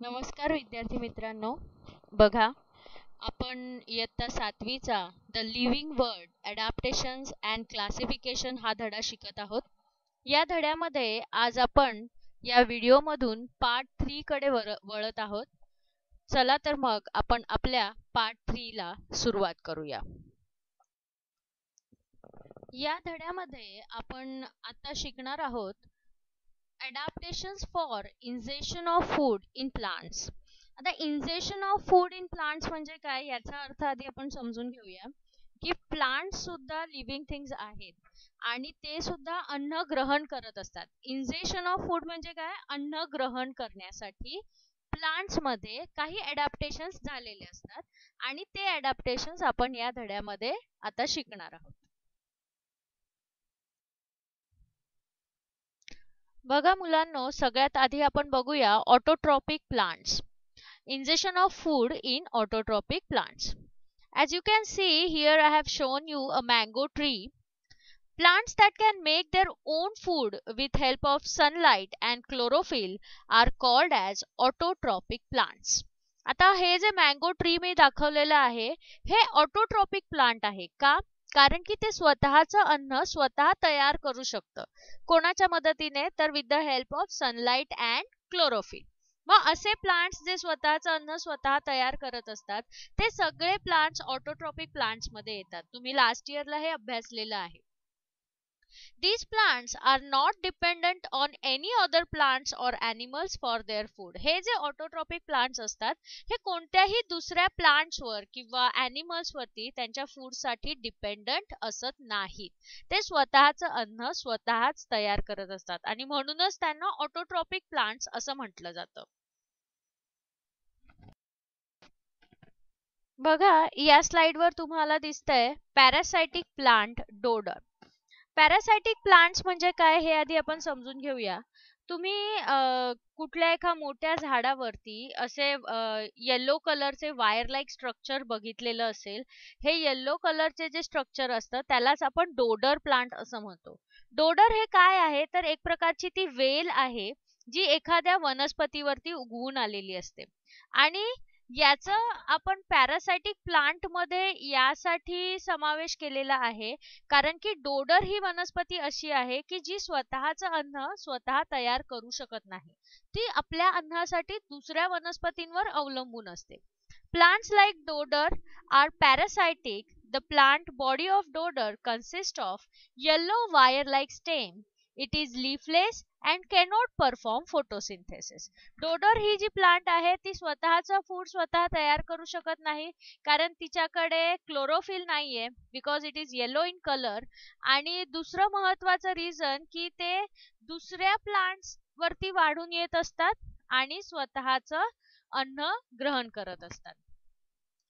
नमस्कार विद्यार्थी मित्रांनो. बघा आपण इयत्ता सातवीचा the living world adaptations and classification हा धडा शिकत आहोत. या धड्यामध्ये आज आपण या व्हिडिओमधून पार्ट थ्री कडे वळत आहोत. चला तर मग आपण आपल्या पार्ट थ्रीला सुरुवात करूया. या धड्यामध्ये आपण आता शिकणार आहोत adaptations for injection of food in plants आता injection of food in plants म्हणजे काय? याचा अर्थ आधी आपण समजून घेऊया की प्लांट सुद्धा लिव्हिंग थिंग्स आहेत आणि ते सुद्धा अन्न ग्रहण करत असतात. इंजेशन ऑफ फूड म्हणजे काय? अन्न ग्रहण करण्यासाठी प्लांट्समध्ये काही अडॅप्टेशन्स झालेले असतात आणि ते अडॅप्टेशन्स आपण या धड्यामध्ये आता शिकणार आहोत. बघा मुलांनो सगळ्यात आधी आपण बघूया autotrophic plants ingestion of food in autotrophic plants as you can see here i have shown you a mango tree plants that can make their own food with help of sunlight and chlorophyll are called as autotrophic plants आता हे जे mango tree मी दाखवलेलं आहे हे autotrophic plant आहे का कारण की ते स्वतःचं अन्न स्वतः तयार करू शकतं. कोणाच्या मदतीने? तर with the help of sunlight and chlorophyll मग असे प्लांट्स जे स्वतःचं अन्न स्वतः तयार करत असतात ते सगळे प्लांट्स ऑटोट्रॉपिक प्लांट्समध्ये येतात. तुम्ही लास्ट इयरला हे अभ्यासलेलं आहे. These plants are not dependent on any other plants or animals for their food. हे जे ऑटोट्रॉपिक प्लांट्स असतात हे कोणत्याही दुसऱ्या प्लांट्स वर किंवा अॅनिमल्स वरती त्यांच्या फूडसाठी डिपेंडंट असत नाहीत ते स्वतःचं अन्न स्वतःच तयार करत असतात आणि म्हणूनच त्यांना ऑटोट्रॉपिक प्लांट्स असं म्हटलं जातं. बघा या स्लाइड वर तुम्हाला दिसतंय parasitic plant dodder. Parasitic plants म्हणजे काय हे आधी आपण समजून घेऊया. तुम्ही कुठल्या एका मोठ्या झाडावरती असे येल्लो कलरचे वायर लाईक स्ट्रक्चर बघितलेलं असेल हे येल्लो कलरचे जे स्ट्रक्चर असतं त्यालाच आपण डोडर प्लांट असं म्हणतो. डोडर हे काय आहे? तर एक प्रकारची ती वेल आहे जी एखाद्या वनस्पतीवरती उगवून आलेली असते. आणि याच आपण पॅरासायटिक प्लांटमध्ये यासाठी समावेश केलेला आहे. कारण की डोडर ही वनस्पती अशी आहे की जी स्वतःच अन्न स्वतः तयार करू शकत नाही. ती आपल्या अन्नासाठी दुसऱ्या वनस्पतींवर अवलंबून असते. Plants like dodder are parasitic the plant body of dodder consist of yellow wire like stem it is leafless and cannot perform photosynthesis dodder ही जी प्लांट आहे ती स्वतःचं फूड स्वतः तयार करू शकत नाही कारण तिच्याकडे क्लोरोफिल नाहीये because it is yellow in colour आणि दुसरं महत्वाचं रिझन की ते दुसऱ्या प्लांट्स वरती वाढून येत असतात आणि स्वतःचं अन्न ग्रहण करत असतात.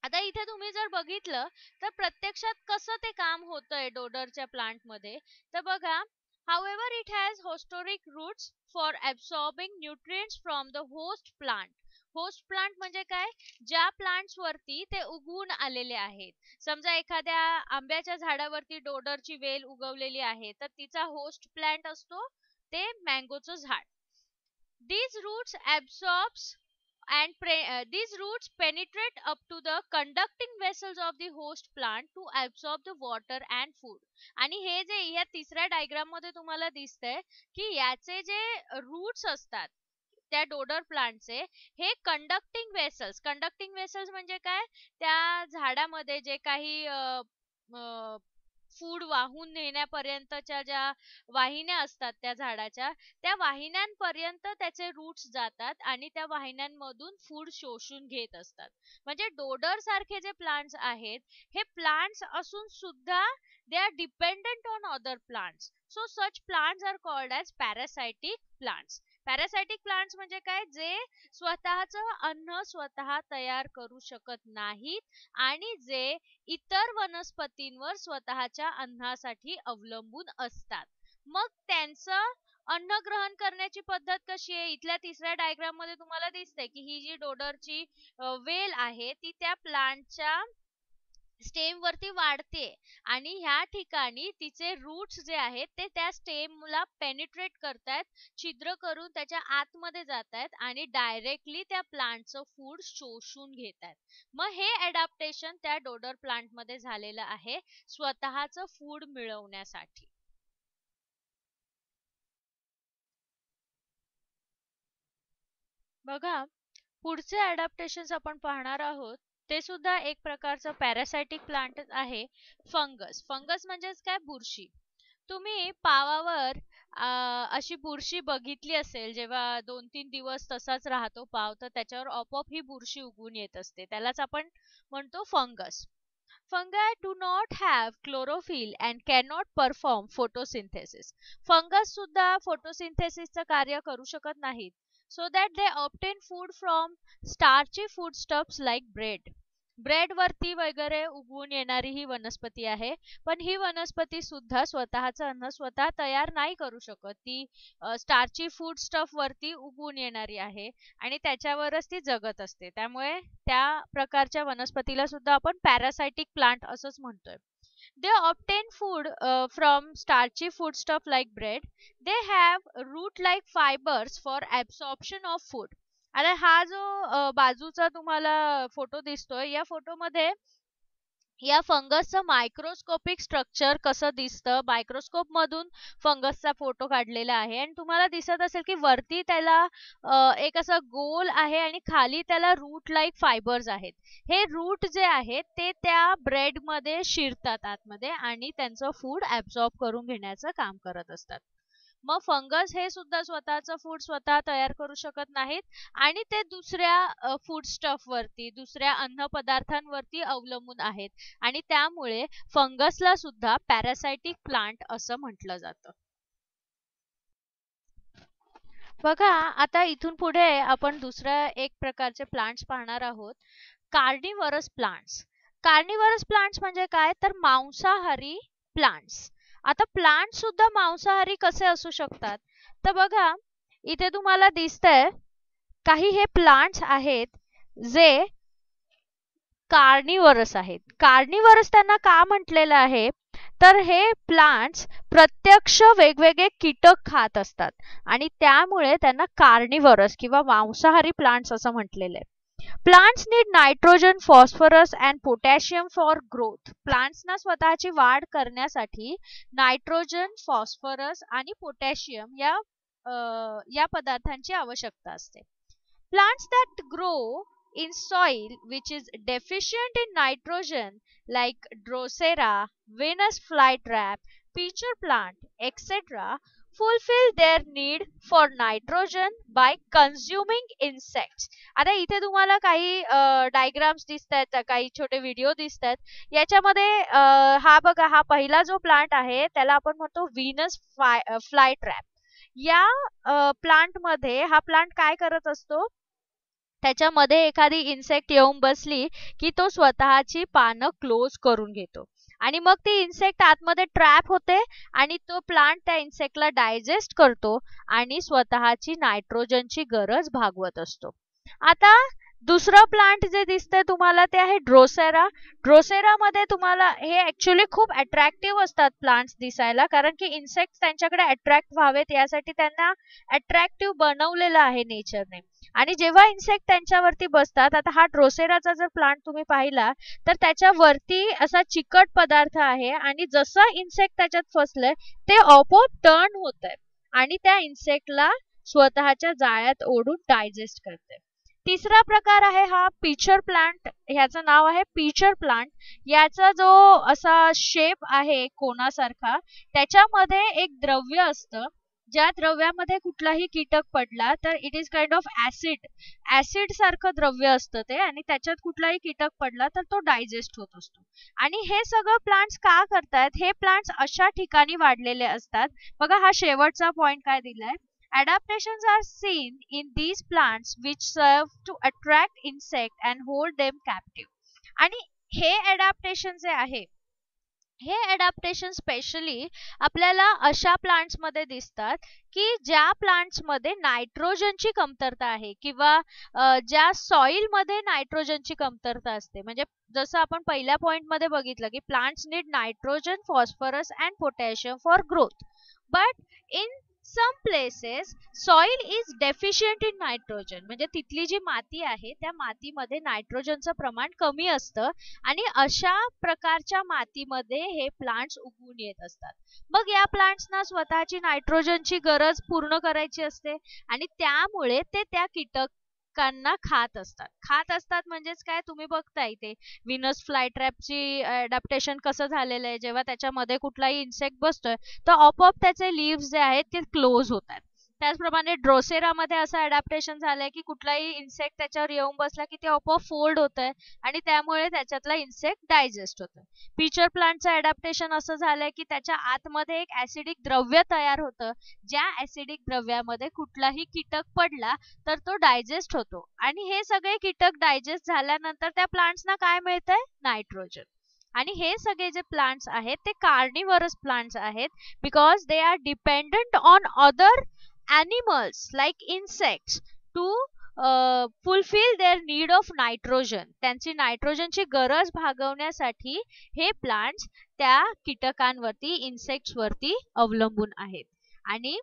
आता इथे तुम्ही जर बघितलं तर प्रत्यक्षात कसं ते काम होतंय डोडरच्या प्लांटमध्ये? तर बघा However, it has historic roots for absorbing nutrients from the host plant. Host plant म्हणजे काय? ज्या प्लांट्स वरती ते उगवून आलेले आहेत. समजा एखाद्या आंब्याच्या झाडावरती डोडरची वेल उगवलेली आहे तर तिचा होस्ट प्लांट असतो ते मँगोचं झाड. These roots absorbs and uh, these roots penetrate up to the conducting vessels of the host plant to absorb the water and food आणि हे जे या तिसऱ्या डायग्राममध्ये तुम्हाला दिसतंय की याचे जे रूट्स असतात त्या डोडर प्लांटचे हे कंडक्टिंग वेसल्स कंडक्टिंग वेसल्स म्हणजे काय त्या झाडामध्ये जे काही फूड वाहून नेण्यापर्यंतच्या ज्या वाहिन्या असतात त्या झाडाच्या त्या वाहिन्यांपर्यंत त्याचे रूट्स जातात आणि त्या वाहिन्यांमधून फूड शोषून घेत असतात. म्हणजे डोडर सारखे जे प्लांट्स आहेत हे प्लांट्स असून सुद्धा they are dependent on other plants so such plants are called as parasitic plants parasitic plants म्हणजे काय? जे स्वतःच अन्न स्वतः तयार करू शकत नाहीत आणि जे इतर वनस्पतींवर स्वतःच्या अन्नासाठी अवलंबून असतात. मग त्यांचं अन्न ग्रहण करण्याची पद्धत कशी आहे? इथल्या तिसऱ्या डायग्राममध्ये तुम्हाला दिसते की ही जी डोडरची वेल आहे ती त्या प्लांटच्या स्टेम वरती वाढते. आणि ह्या ठिकाणी तिचे रूट्स जे आहेत ते त्या स्टेमला पेनिट्रेट करतायत छिद्र करून त्याच्या आतमध्ये जातायत आणि डायरेक्टली त्या प्लांटचं फूड शोषून घेतायत. मग हे अडॅप्टेशन त्या डोडर प्लांटमध्ये झालेलं आहे स्वतःचं फूड मिळवण्यासाठी. बघा पुढचे अडॅप्टेशन आपण पाहणार आहोत. ते सुद्धा एक प्रकारचं पॅरासायटिक प्लांट आहे फंगस फंगस म्हणजेच काय? बुरशी. तुम्ही पावावर अशी बुरशी बघितली असेल जेव्हा दोन तीन दिवस तसाच राहतो पाव तर त्याच्यावर आपोआप ही बुरशी उगवून येत असते. त्यालाच आपण म्हणतो fungus fungi do not have chlorophyll and cannot perform photosynthesis. Fungus सुद्धा फोटोसिंथेसिसचं कार्य करू शकत नाहीत. So that they obtain food from starchy foodstuffs like bread. Bread वरती वगैरे उगवून येणारी ही वनस्पती आहे पण ही वनस्पती सुद्धा स्वतःचं अन्न स्वतः तयार नाही करू शकत. ती स्टार्ची फूड स्टफ वरती उगवून येणारी आहे आणि त्याच्यावरच ती जगत असते. त्यामुळे त्या प्रकारच्या वनस्पतीला सुद्धा आपण पॅरासायटिक प्लांट असंच म्हणतोय. They obtain food uh, from starchy foodstuff like bread they have root like fibers for absorption of food आता हा जो बाजूचा तुम्हाला फोटो दिसतोय या फोटोमध्ये या फंगसचं मायक्रोस्कोपिक स्ट्रक्चर कसं दिसतं? मायक्रोस्कोप मधून फंगसचा फोटो काढलेला आहे. आणि तुम्हाला दिसत असेल की वरती त्याला एक असं गोल आहे आणि खाली त्याला रूट लाईक फायबर्स आहेत. हे रूट जे आहेत ते त्या ब्रेडमध्ये शिरतात आतमध्ये आणि त्यांचं फूड ऍब्झॉर्ब करून घेण्याचं काम करत असतात. मग फंगस हे सुद्धा स्वतःच फूड स्वतः तयार करू शकत नाहीत. आणि ते दुसऱ्या फूड स्टफ वरती दुसऱ्या अन्न पदार्थांवरती अवलंबून आहेत. आणि त्यामुळे फंगसला सुद्धा पॅरासायटिक प्लांट असं म्हटलं जातं. बघा आता इथून पुढे आपण दुसऱ्या एक प्रकारचे प्लांट्स पाहणार आहोत. कार्निवरस प्लांट्स कार्निवरस प्लांट्स म्हणजे काय? तर मांसाहारी प्लांट्स आता प्लांट सुद्धा मांसाहारी कसे असू शकतात? तर बघा इथे तुम्हाला दिसतंय काही हे प्लांट्स आहेत जे कार्निवरस आहेत. कार्निवरस त्यांना का म्हटलेलं आहे? तर हे प्लांट्स प्रत्यक्ष वेगवेगळे कीटक खात असतात. आणि त्यामुळे त्यांना कार्निवरस किंवा मांसाहारी प्लांट्स असं म्हटलेलं आहे. Plants need nitrogen phosphorus and potassium for growth प्लांट्सना स्वतःची वाढ करण्यासाठी नायट्रोजन फॉस्फरस आणि पोटॅशियम या या पदार्थांची आवश्यकता असते. Plants that grow in soil which is deficient in nitrogen like drosera venus flytrap pitcher plant etc fulfill their need for nitrogen by consuming insects. आता इथे तुम्हाला काही डायग्राम्स दिसत आहेत काही छोटे व्हिडिओ दिसत आहेत याच्यामध्ये हा बघा हा पहिला जो प्लांट आहे त्याला आपण म्हणतो व्हीनस फ्लाय ट्रॅप या प्लांटमध्ये हा प्लांट काय करत असतो? त्याच्यामध्ये एखादी इन्सेक्ट येऊन बसली की तो स्वतःची पानं क्लोज करून घेतो. आणि मग ती इन्सेक्ट आतमध्ये ट्रॅप होते आणि तो प्लांट त्या इन्सेक्टला डायजेस्ट करतो आणि स्वतःची नायट्रोजनची गरज भागवत असतो. आता दुसरं प्लांट जे दिसतंय तुम्हाला ते आहे ड्रोसेरा ड्रोसेरा मध्ये तुम्हाला हे ऍक्च्युली खूप अट्रॅक्टिव्ह असतात प्लांट्स दिसायला कारण की इन्सेक्ट त्यांच्याकडे अट्रॅक्ट व्हावेत यासाठी त्यांना अट्रॅक्टिव्ह बनवलेलं आहे नेचरने आणि जेव्हा इन्सेक्ट त्यांच्यावरती बसतात आता हा ड्रोसेराचा जर प्लांट तुम्ही पाहिला तर त्याच्यावरती असा चिकट पदार्थ आहे आणि जसं इन्सेक्ट त्याच्यात फसलंय ते ऑपोप टर्न होत आहे आणि त्या इन्सेक्टला स्वतःच्या जाळ्यात ओढून डायजेस्ट करते तिसरा प्रकार आहे हा पिचर प्लांट. ह्याचं नाव आहे पिचर प्लांट. याचा जो असा शेप आहे कोणासारखा त्याच्यामध्ये एक द्रव्य असतं. ज्या द्रव्यामध्ये कुठलाही कीटक पडला तर it is kind of acid acid सारखं द्रव्य असतं ते आणि त्याच्यात कुठलाही कीटक पडला तर तो डायजेस्ट होत असतो. आणि हे सगळं प्लांट्स का करतायत? हे प्लांट्स अशा ठिकाणी वाढलेले असतात. बघा हा शेवटचा पॉइंट काय दिलाय. Adaptations are seen in these plants which serve to attract insect and hold them captive. आणि हे adaptation जे आहे हे अडॅप्टेशन स्पेशली आपल्याला अशा प्लांट्समध्ये दिसतात की ज्या प्लांट्समध्ये नायट्रोजनची कमतरता आहे किंवा ज्या सॉइलमध्ये नायट्रोजनची कमतरता असते म्हणजे जसं आपण पहिल्या पॉइंटमध्ये बघितलं की plants need nitrogen phosphorus and potassium for growth but in places soil is deficient in nitrogen म्हणजे तिथली जी माती आहे त्या मातीमध्ये नायट्रोजनचं प्रमाण कमी असतं आणि अशा प्रकारच्या मातीमध्ये हे प्लांट्स उगवून येत असतात. मग या प्लांट्सना स्वतःची नायट्रोजनची गरज पूर्ण करायची असते आणि त्यामुळे ते त्या कीटक लोकांना खात असतात. खात असतात म्हणजेच काय? तुम्ही बघताय ते. विनस फ्लाय ट्रॅपची अडॅप्टेशन कसं झालेलं आहे? जेव्हा त्याच्यामध्ये कुठलाही इन्सेक्ट बसतोय तर आपोआप त्याचे लिव्ह जे आहेत ते क्लोज होतात. त्याचप्रमाणे ड्रोसेरामध्ये असं अडॅप्टेशन झालंय की कुठलाही इन्सेक्ट त्याच्यावर येऊन बसला की ते आपोआप फोल्ड होत आहे आणि त्यामुळे त्याच्यातला इन्सेक्ट डायजेस्ट होत पिचर प्लांटचं अडॅप्टेशन असं झालंय की त्याच्या आतमध्ये एक ऍसिडिक द्रव्य तयार होतं. ज्या ऍसिडिक द्रव्यामध्ये कुठलाही कीटक पडला तर तो डायजेस्ट होतो. आणि हे सगळे कीटक डायजेस्ट झाल्यानंतर त्या प्लांट्सना काय मिळतंय? नायट्रोजन आणि हे सगळे जे प्लांट्स आहेत ते कार्निवरस प्लांट्स आहेत because they are dependent on other animals like insects to fulfil their need of nitrogen त्यांची नायट्रोजनची गरज भागवण्यासाठी हे प्लांट्स त्या कीटकांवरती इन्सेक्ट्स वरती अवलंबून आहेत. आणि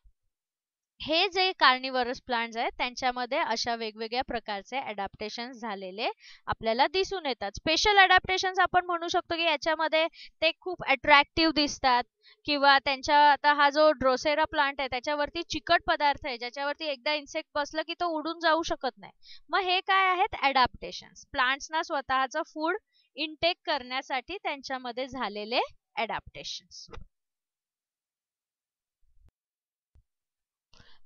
हे जे कार्निवरस प्लांट्स आहेत त्यांच्यामध्ये अशा वेगवेगळ्या प्रकारचे अडॅप्टेशन झालेले आपल्याला दिसून येतात. स्पेशल अडॅप्टेशन आपण म्हणू शकतो की याच्यामध्ये ते खूप अट्रॅक्टिव्ह दिसतात किंवा त्यांच्या आता हा जो ड्रोसेरा प्लांट आहे त्याच्यावरती चिकट पदार्थ आहे ज्याच्यावरती एकदा इन्सेक्ट बसलं की तो उडून जाऊ शकत नाही. मग हे काय आहेत? अडॅप्टेशन प्लांट्सना स्वतःचं फूड इनटेक करण्यासाठी त्यांच्यामध्ये झालेले अडॅप्टेशन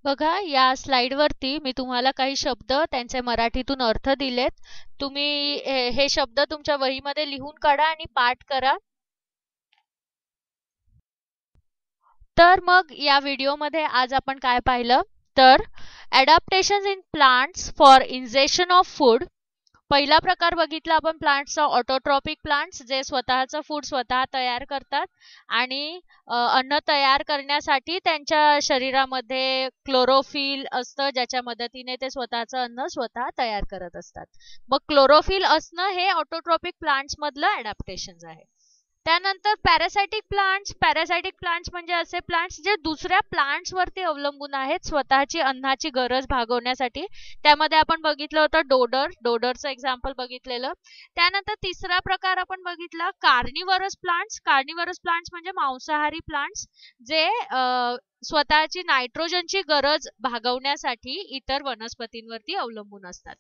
बघा या स्लाइड वरती मी तुम्हाला काही शब्द त्यांचे मराठीतून अर्थ दिलेत. तुम्ही हे शब्द तुमच्या वहीमध्ये लिहून काढा आणि पाठ करा. तर मग या व्हिडिओमध्ये आज आपण काय पाहिलं? तर adaptation in plants for ingestion of food पहिला प्रकार बघितला आपण प्लांट्सचा ऑटोट्रॉपिक प्लांट्स जे स्वतःच फूड स्वतः तयार करतात आणि अन्न तयार करण्यासाठी त्यांच्या शरीरामध्ये क्लोरोफिल असतं ज्याच्या मदतीने ते स्वतःचं अन्न स्वतः तयार करत असतात. मग क्लोरोफिल असणं हे ऑटोट्रॉपिक प्लांट्स मधलं अडॅप्टेशन आहे. त्यानंतर पॅरासायटिक प्लांट्स पॅरासायटिक प्लांट्स म्हणजे असे प्लांट्स जे दुसऱ्या प्लांट्स वरती अवलंबून आहेत स्वतःची अन्नाची गरज भागवण्यासाठी. त्यामध्ये आपण बघितलं होतं डोडर डोडरचं एक्झाम्पल बघितलेलं. त्यानंतर तिसरा प्रकार आपण बघितला कार्निवरस प्लांट्स कार्निवरस प्लांट्स म्हणजे मांसाहारी प्लांट्स जे स्वतःची नायट्रोजनची गरज भागवण्यासाठी इतर वनस्पतींवरती अवलंबून असतात.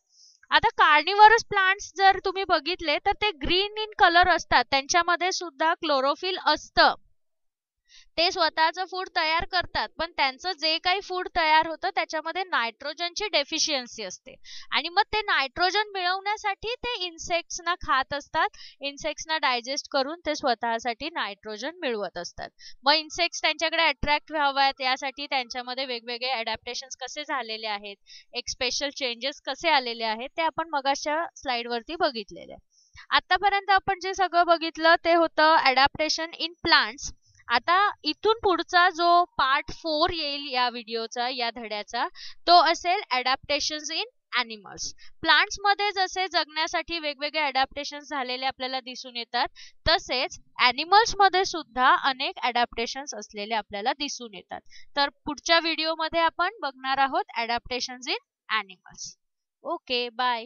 आता कार्निवरस प्लांट्स जर तुम्ही बघितले तर ते ग्रीन इन कलर असतात. त्यांच्यामध्ये सुद्धा क्लोरोफिल असतं. ते स्वतःचं फूड तयार करतात पण त्यांचं जे काही फूड तयार होतं त्याच्यामध्ये नायट्रोजनची डेफिशियन्सी असते. आणि मग ते नायट्रोजन मिळवण्यासाठी ते इन्सेक्ट्सना खात असतात इन्सेक्ट्सना डायजेस्ट करून ते स्वतःसाठी नायट्रोजन मिळवत असतात. मग इन्सेक्ट्स त्यांच्याकडे अट्रॅक्ट व्हाव्यात यासाठी त्यांच्यामध्ये वेगवेगळे अडॅप्टेशन कसे झालेले आहेत एक स्पेशल चेंजेस कसे आलेले आहेत ते आपण मगाच्या स्लाइड वरती बघितलेले. आतापर्यंत आपण जे सगळं बघितलं ते होतं अडॅप्टेशन इन प्लांट्स आता इथून पुढचा जो पार्ट फोर येईल या व्हिडिओचा या धड्याचा तो असेल अडॅप्टेशन इन अॅनिमल्स प्लांट्समध्ये जसे जगण्यासाठी वेगवेगळे अडॅप्टेशन झालेले आपल्याला दिसून येतात तसेच अॅनिमल्समध्ये सुद्धा अनेक अडॅप्टेशन असलेले आपल्याला दिसून येतात. तर पुढच्या व्हिडिओमध्ये आपण बघणार आहोत adaptation in animals okay bye